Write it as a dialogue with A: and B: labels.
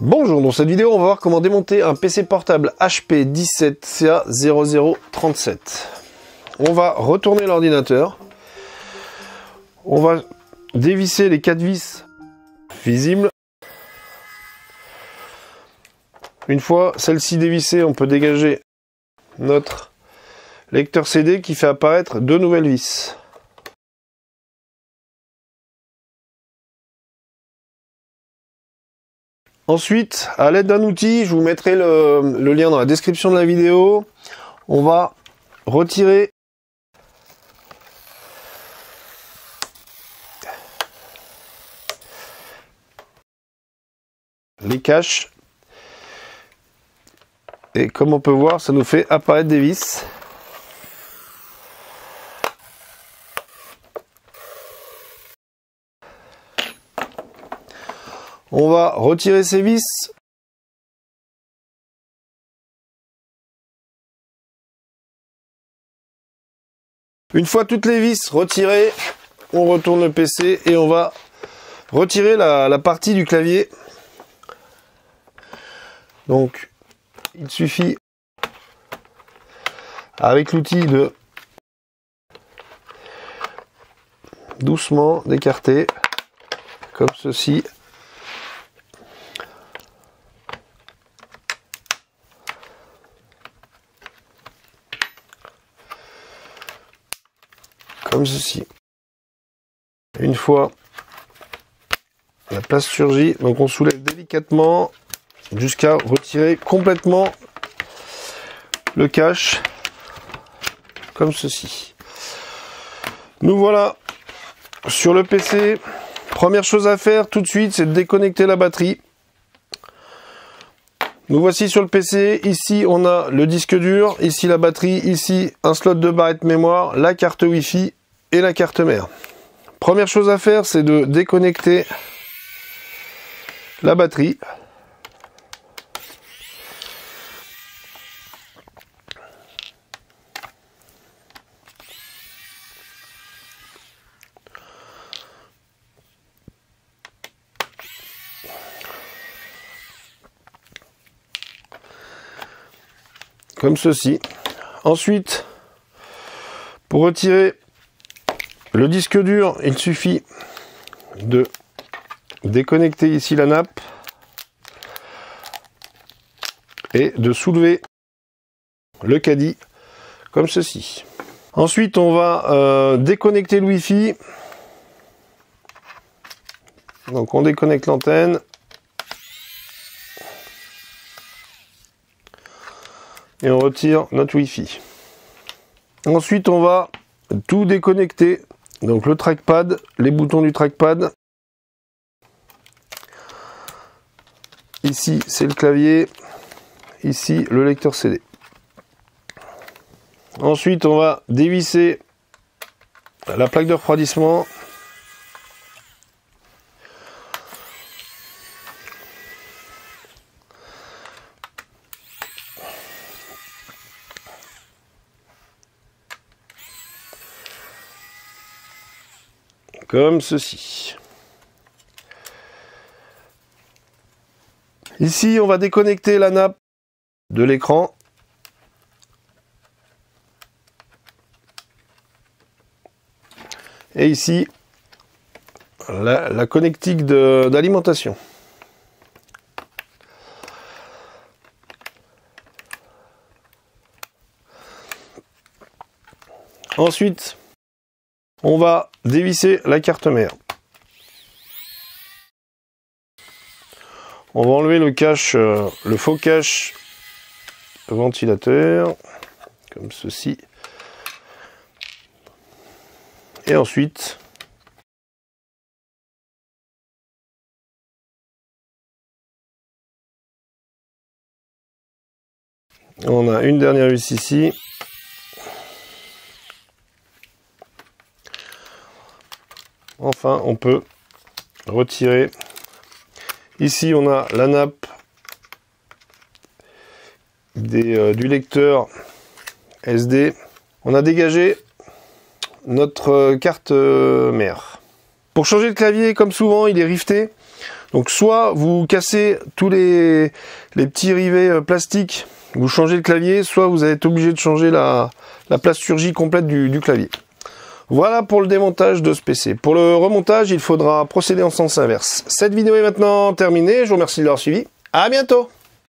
A: Bonjour, dans cette vidéo on va voir comment démonter un PC portable HP 17CA0037. On va retourner l'ordinateur. On va dévisser les quatre vis visibles. Une fois celle-ci dévissée, on peut dégager notre lecteur CD qui fait apparaître deux nouvelles vis. Ensuite, à l'aide d'un outil, je vous mettrai le, lien dans la description de la vidéo, on va retirer les caches. Et comme on peut voir, ça nous fait apparaître des vis. On va retirer ces vis. Une fois toutes les vis retirées, on retourne le PC et on va retirer la, partie du clavier. Donc, il suffit avec l'outil de doucement d'écarter comme ceci comme ceci. Une fois la place surgit, donc on soulève délicatement jusqu'à retirer complètement le cache comme ceci. Nous voilà sur le PC. Première chose à faire tout de suite, c'est de déconnecter la batterie. Nous voici sur le PC. Ici, on a le disque dur. Ici, la batterie. Ici, un slot de barrette mémoire, la carte Wi-Fi et la carte mère. Première chose à faire, c'est de déconnecter la batterie. Comme ceci. Ensuite, pour retirer le disque dur, il suffit de déconnecter ici la nappe et de soulever le caddie comme ceci. Ensuite, on va euh, déconnecter le Wi-Fi. Donc, on déconnecte l'antenne. Et on retire notre Wi-Fi. Ensuite, on va tout déconnecter donc le trackpad, les boutons du trackpad. Ici, c'est le clavier. Ici, le lecteur CD. Ensuite, on va dévisser la plaque de refroidissement. Comme ceci. Ici, on va déconnecter la nappe de l'écran. Et ici, la, connectique d'alimentation. Ensuite, on va dévisser la carte mère. On va enlever le cache, euh, le faux cache ventilateur, comme ceci. Et ensuite, on a une dernière vis ici. Enfin, on peut retirer. Ici, on a la nappe euh, du lecteur SD. On a dégagé notre euh, carte euh, mère. Pour changer le clavier, comme souvent, il est rifté. Donc soit vous cassez tous les, petits rivets plastiques, vous changez le clavier, soit vous êtes obligé de changer la, la plasturgie complète du clavier. Voilà pour le démontage de ce PC. Pour le remontage, il faudra procéder en sens inverse. Cette vidéo est maintenant terminée. Je vous remercie de l'avoir suivi. À bientôt